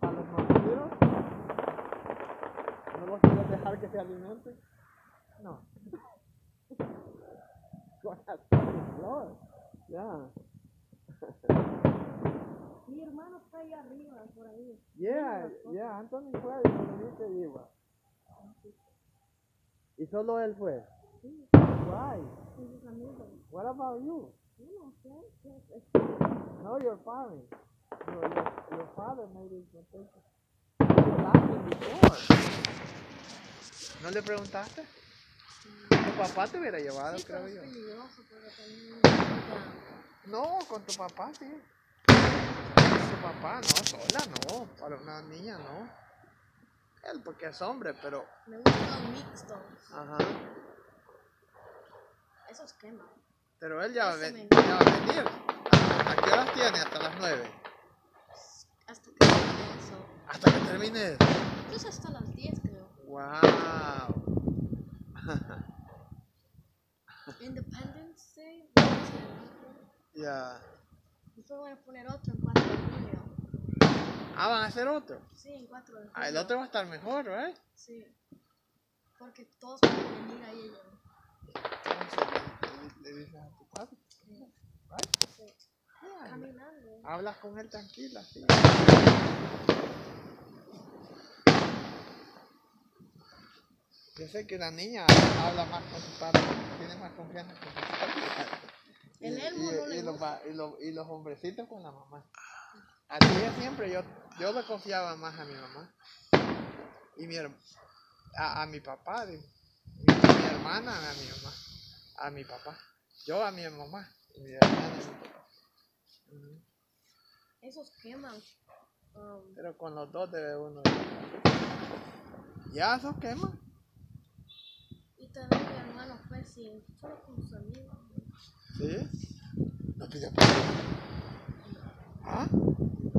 para los mamíferos. ¿No los quieres dejar que se alimenten? No. Con flores. Ya. Mi hermano está ahí arriba, por ahí. Yeah, yeah, Anthony fue y dijo que iba. ¿Y solo él fue? Sí, Why? What about you? Yo no sé, No, your parents. Your, father made. ¿No le preguntaste? Tu papá te hubiera llevado, sí, creo yo. No, con tu papá sí. Con tu papá, no, sola no. Para una niña no. Él porque es hombre, pero. me gustan los mixtos. Ajá. Esos queman. Pero él ya va, ya va a venir. ¿A, a qué horas tiene? Hasta las nueve. Hasta que termine eso. Hasta que termine. Pues hasta las 10 creo. Wow. Independence Day. a. Ya. Después voy a poner otro en 4 de julio. Ah, van a hacer otro. Sí, en 4 de julio. Ah, el otro va a estar mejor, ¿right? Sí. Porque todos pueden venir ahí. le, dices a tu padre. Right? Sí. Caminando. Hablas con él tranquila, sí. Yo sé que la niña habla más con su padre, tiene más confianza con su padre. El Y- Elmo y, y los, y, los, y los hombrecitos con la mamá. Así es siempre, yo, yo le confiaba más a mi mamá. Y mi a, a mi papá, digo. Mi, mi hermana a mi mamá. A mi papá. Yo a mi mamá. Y mi hermana Esos queman. Um, Pero con los dos debe uno. Ya, eso quema. y también mi hermano fue sin, solo con sus amigos. ¿Sí? No pidió perdón. ¿Ah?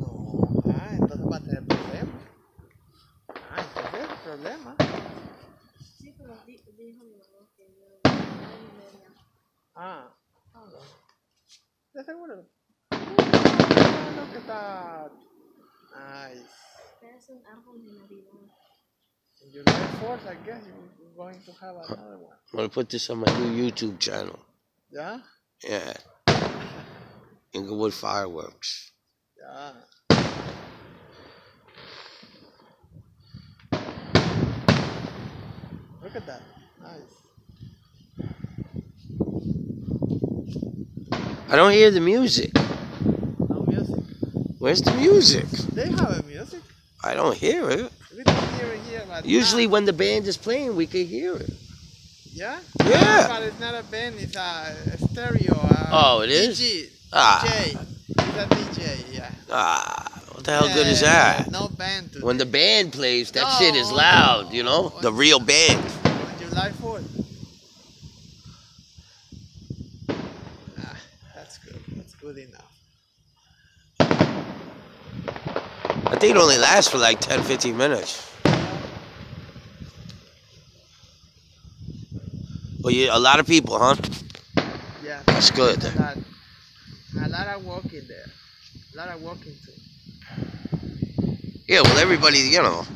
No. Ah, entonces va a tener problemas. Ah, entonces es problema. Sí, pero di- dijo mi mamá que yo. Ah. ah. De seguro. Ah, lo que está. Nice. Es un árbol de Navidad. In July 4th, I guess you're going to have another one. I'm gonna put this on my new YouTube channel. ¿Ya? Yeah. Englewood Fireworks. Ya. Look at that. Nice. I don't hear the music. No. Where's the music? They have a music. I don't hear it. We don't hear it here, but Usually now- when the band is playing, we can hear it. Yeah? Yeah. But it's not a band, it's a, a stereo. Uh, Oh, it is? DJ. Ah. DJ. It's a DJ, yeah. Ah, what the hell good is Yeah, that? No band today. When the band plays, that shit is loud, you know? The real band. On July 4th. Ah, that's good. That's good enough. I think it only lasts for like 10, 15 minutes. Well, yeah, a lot of people, huh? Yeah. That's good. A lot, a lot of walking there. A lot of walking too. Yeah, well, everybody, you know,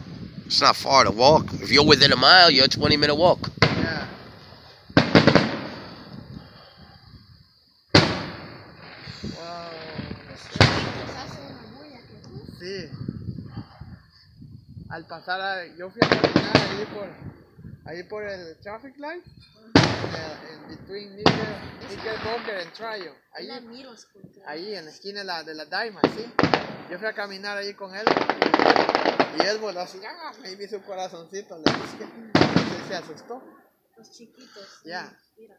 it's not far to walk. If you're within a mile, you're a 20 minute walk. Al pasar, a- yo fui a caminar ahí por, ahí por el traffic light, en, en between Nickel, Knickerbocker and Tryon. Ahí, ahí en la esquina de la, de la Diamond, sí. Yo fui a caminar ahí con él y él voló así, ah, me vi su corazoncito, le dije, se, asustó. los chiquitos. Ya. Mira.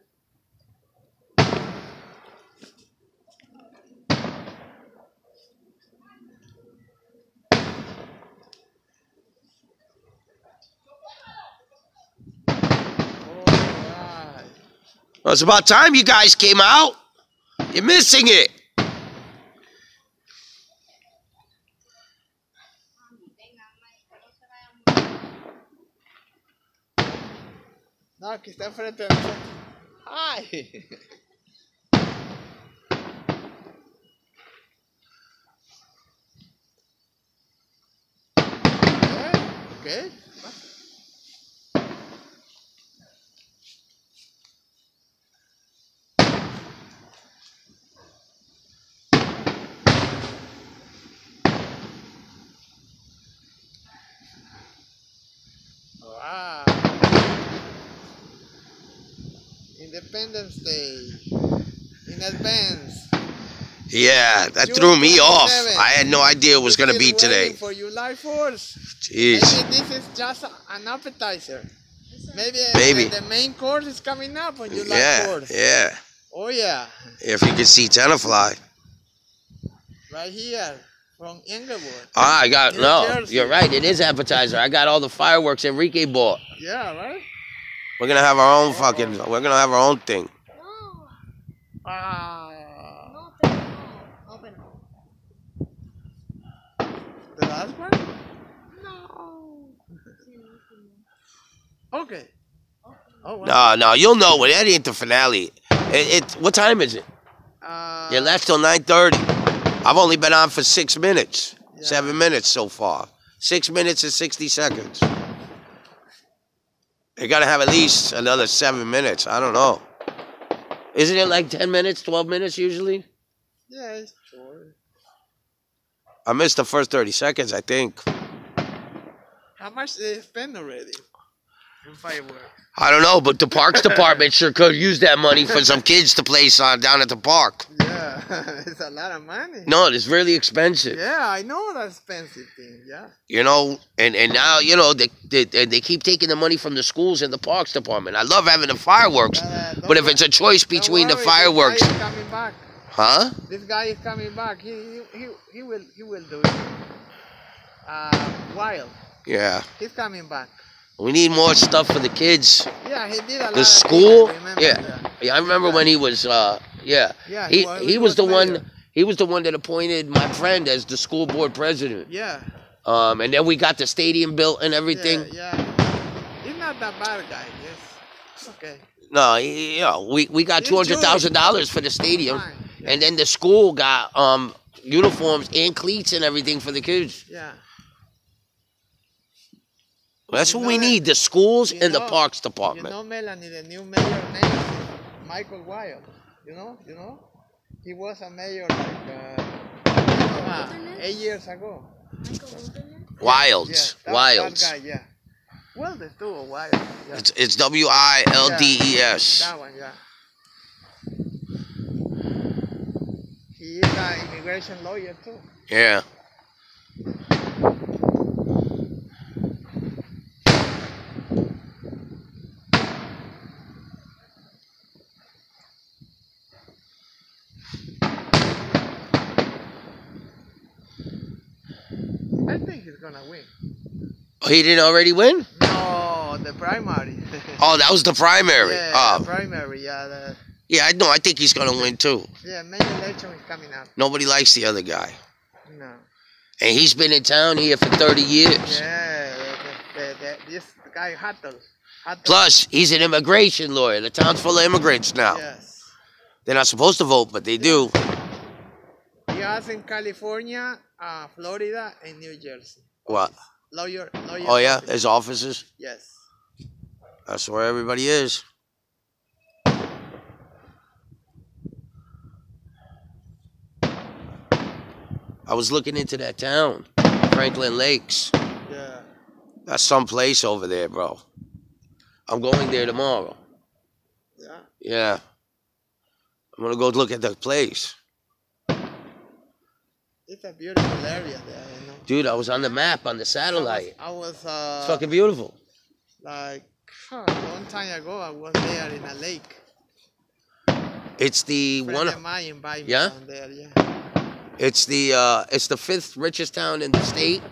Well, it's about time you guys came out. You're missing it. No, que está enfrente de nosotros. ¡Ay! ¿Eh? Okay. Wow. Yeah, that June threw me off. I had no idea it was gonna be today. For July 4th. Jeez. Maybe this is just an appetizer. Maybe, Maybe. the main course is coming up on July Yeah, 4th. yeah. Oh yeah, If you can see Tenafly. right here from Englewood. Ah, I got New no. Jersey. You're right. It is appetizer. I got all the fireworks Enrique bought. Yeah, right? We're gonna have our own fucking. We're gonna have our own thing. No, Ah, no, pero no. Open. the last one? No. Sí, el último. Okay. Oh, wow. No, no. You'll know when that ain't the finale. It, it. What time is it? Uh, Yeah, left till nine thirty. I've only been on for six minutes. Yeah. Seven minutes so far. Six minutes and sixty seconds. They gotta have at least another seven minutes. I don't know. Isn't it like ten minutes, twelve minutes usually? Yeah, it's short. I missed the first thirty seconds, I think. How much they spend already in fireworks? I don't know, but the parks department sure could use that money for some kids to play on down at the park. Yeah, it's a lot of money. No, it's really expensive. Yeah, I know that expensive thing. Yeah. You know, and, and now you know they, they they keep taking the money from the schools and the parks department. I love having the fireworks, Uh, but if it's a choice between the fireworks, This guy is coming back. huh? This guy is coming back. He he he, he will he will do it. Uh, wild. Yeah, He's coming back. we need more stuff for the kids. Yeah, he did a lot. The of school, things, yeah. that. Yeah, I remember when he was. uh Yeah, Yeah, he he was the one. mayor. He was the one that appointed my friend as the school board president. Yeah. Um, and then we got the stadium built and everything. Yeah, yeah. He's not that bad a guy. Yes. It's okay. No, he- you know, we, we got two hundred thousand dollars for the stadium, Fine. and then the school got um uniforms and cleats and everything for the kids. Yeah. That's You what we that- need: the schools you and the know- parks You department. know Melanie, the new mayor name Michael Wild. You know? You know? He was a mayor like uh, uh, eight years ago. Michael Wilderness? Wildes, Yeah, that, Wildes. That guy, yeah. Well, there's two wild. Yeah. It's it's W I L D E S. That one, yeah. He is an immigration lawyer too. Yeah. I think he's gonna win. Oh, he didn't already win? No, the primary. Oh, that was the primary. yeah, oh, the primary. Yeah, the, yeah. I know. I think he's gonna win too. yeah, main election is coming up. Nobody likes the other guy, No. and he's been in town here for thirty years. Yeah, the, the, the, this guy. Hattel. Plus, he's an immigration lawyer. The town's full of immigrants now. Yes. They're not supposed to vote, but they do. He has in California, uh, Florida, and New Jersey. What? Lawyer, lawyer. Oh yeah, office. there's offices. Yes. That's where everybody is. I was looking into that town, Franklin Lakes. Yeah. That's some place over there, bro. I'm going there tomorrow. Yeah. Yeah. I'm gonna go look at the place. It's a beautiful area there, you know. Dude, I was on the map on the satellite. I was, uh, It's fucking beautiful. like huh, a long time ago. I was there in a lake. It's the Friend one of mine invited Yeah? there. Yeah. it's the uh it's the fifth richest town in the state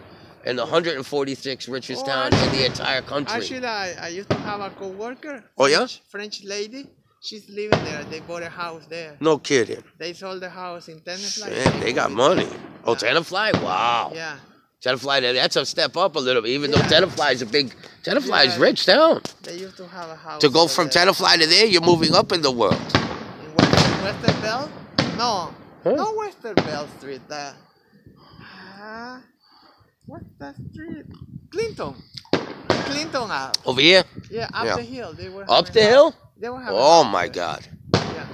and the 146th richest Oh, town in the entire country. Actually, I, I used to have a coworker. Oh, yeah? French lady. She's living there. They bought a house there. no kidding. They sold the house in Tenafly. Man, they got money. Oh, Tenafly? Wow. Yeah. Tenafly, that's a step up a little bit, even though Yeah. Tenafly is a big, Tenafly is rich town. They used to have a house. To go from there. Tenafly to there, you're moving up in the world. In Western, Western Bell? No. Huh? No Western Bell Street. Uh, uh, what's that street? Clinton. Clinton Ave. Over here? Yeah, up Yeah. the hill. They were Up the house- hill? They having Oh my there. God. Yeah.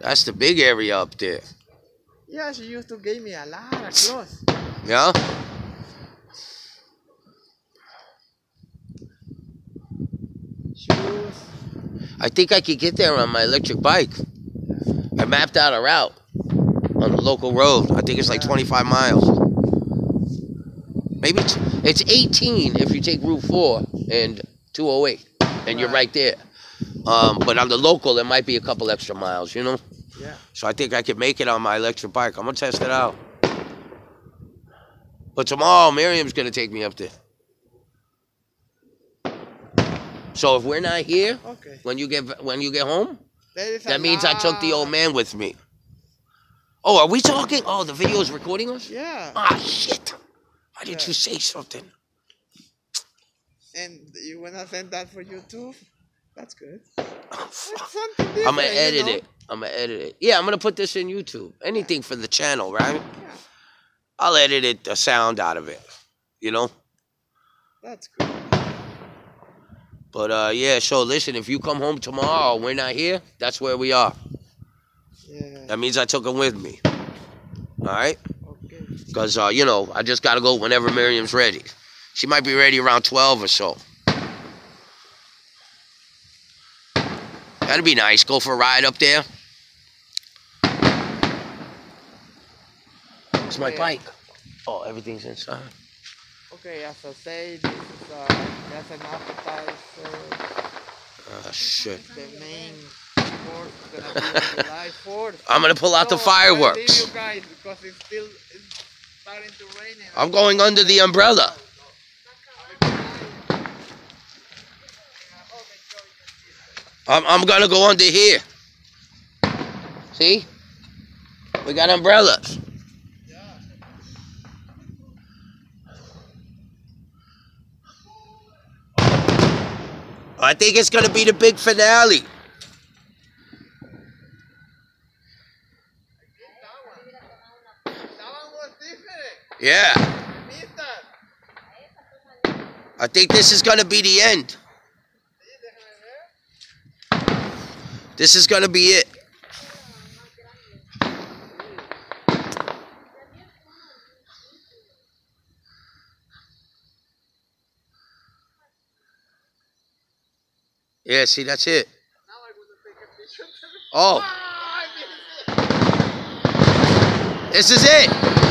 That's the big area up there. Yeah, she used to give me a lot of clothes. Yeah? Shoes. I think I could get there on my electric bike. I mapped out a route on the local road. I think it's like Yeah. 25 miles. Maybe it's, it's 18 if you take Route 4 and 208, and you're right there. Um, but on the local, it might be a couple extra miles, you know? Yeah. So I think I could make it on my electric bike. I'm gonna test it out. But tomorrow, Miriam's gonna take me up there. So if we're not here Okay. when you get when you get home, There that means I took the old man with me. Oh, are we talking? Oh, the video is recording us. Yeah. Ah, shit! Why didn't Yeah. you say something? And you wanna send that for YouTube? That's good. It's fuck. something I'm gonna different, you edit know? it. I'm gonna edit it. Yeah, I'm gonna put this in YouTube. Anything for the channel, right? Yeah, I'll edit it, the sound out of it. You know. that's good. But uh, yeah. So listen, if you come home tomorrow, we're not here. That's where we are. Yeah. That means I took him with me. All right. Okay. Because, uh, you know, I just got to go whenever Miriam's ready. She might be ready around 12 or so. That'd be nice. Go for a ride up there. It's my Yeah. bike. Oh, everything's inside. Okay, as I say, this is uh, that's an appetizer. Oh, shit. The main course is gonna be July 4th. I'm going to pull out the So, I leave fireworks. you guys because it's still it's starting to rain. I'm going under the umbrella. I'm, I'm to go under here. See? We got umbrellas. I think it's going to be the big finale. Yeah. I think this is going to be the end. This is going to be it. Yeah, see, that's it. Oh, this is it.